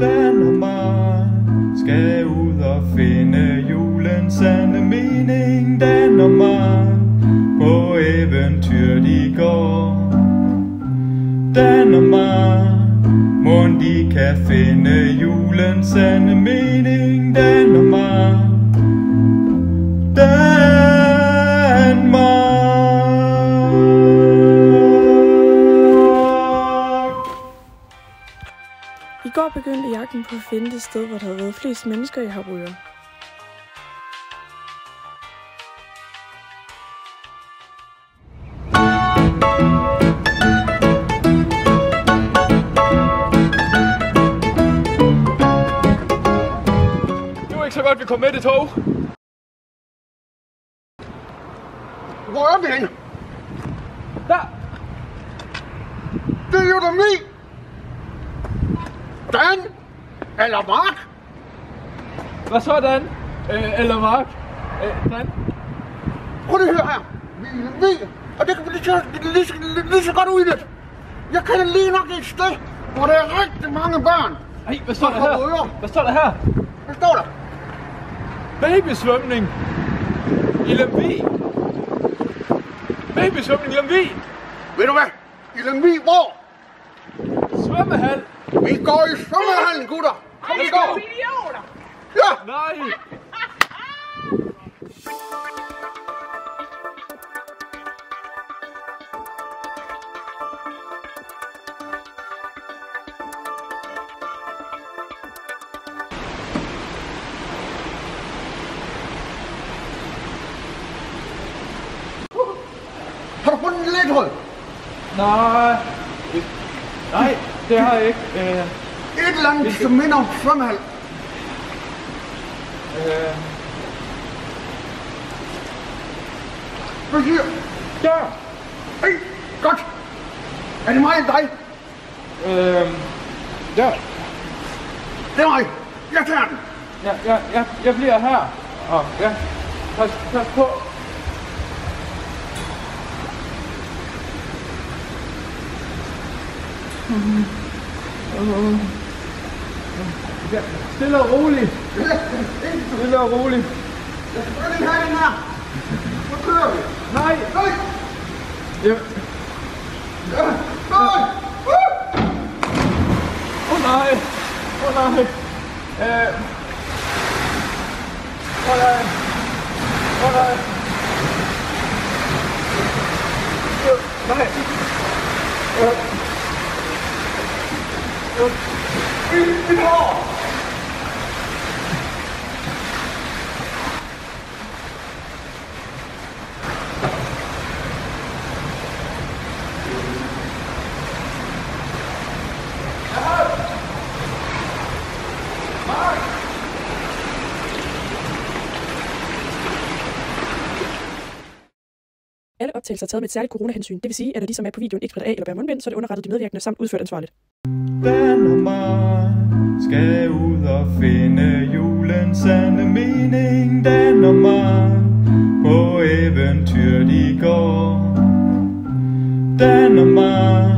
Danmark skal ud og finde julens sande mening. Den og mig på eventyr de går. Danmark må de kan finde julens sande mening. I går begyndte jagten på at finde det sted, hvor der havde været flest mennesker i Harboøre. Det var ikke så godt, vi kom med det tog. Hvor er vi henne? Der! Det er jo da min! Dan! Eller Mark! Hvad så, Dan? Øh, eller Mark? Øh, Dan? Prøv lige at høre her. Vi vi, og det kan vi lige så, lige, lige, lige så godt udnytte. Jeg kender lige nok et sted, hvor der er rigtig mange børn. Ej, hvad står der her? Harboøre. Hvad står der her? Hvad står der? Babysvømning i Lemvig. Babysvømning i Lemvig. Ved du hvad? I Lemvig, hvor? Svømmehal. Vi går i svømmehallen, gutter. Kom, vi går. Ja, Nej. har du fundet en ledtråd? Nej. Nej, det har jeg ikke. Øh, Et eller andet, som minder om svømmehal. øh, Hvad siger der. Hey, godt. Er det mig eller dig? Øh, der. Det er mig. Jeg tager den. Jeg, jeg, jeg, jeg bliver her. Og ja, pas, pas på. Ja, stille og roligt. Stille og roligt. Jeg skal lige have den her. Så kører vi. Nej. Nej. Ja. Ja. Nej. Uh. Åh oh, nej. Åh oh, nej. Øh. Åh oh, nej. 그, 그, 그, Alle optagelser er taget med et særligt coronahensyn. Det vil sige, at når de, som er på videoen, ikke spritter af eller bærer mundbind, så er det underrettet de medvirkende samt udført ansvarligt. Danmark skal ud og finde julens sande mening. Danmark på eventyr de går. Danmark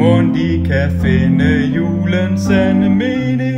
må de kan finde julens sande mening.